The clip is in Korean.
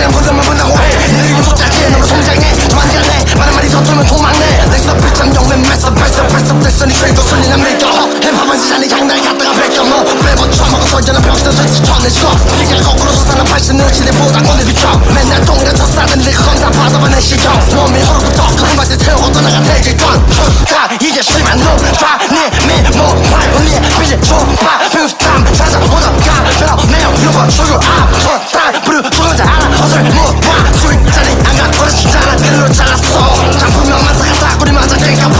그냥 혼자만 만나고 내일은 소짜지 너로 성장해. 만장해. 많은 말이 서툴면 도망내. 렉서 패션 영내 메서 패서 패서 됐으니 그래도 순위는 믿겨. 힙합은 시장이 양날 갖다가 뺏겨 뭐 빼고 처먹어서 이제는 병신은 솔직히 쳐내줘 피가 거꾸로 솟아나 80 눈치대보다 꺼내 비춰 맨날 똥같아 think I'm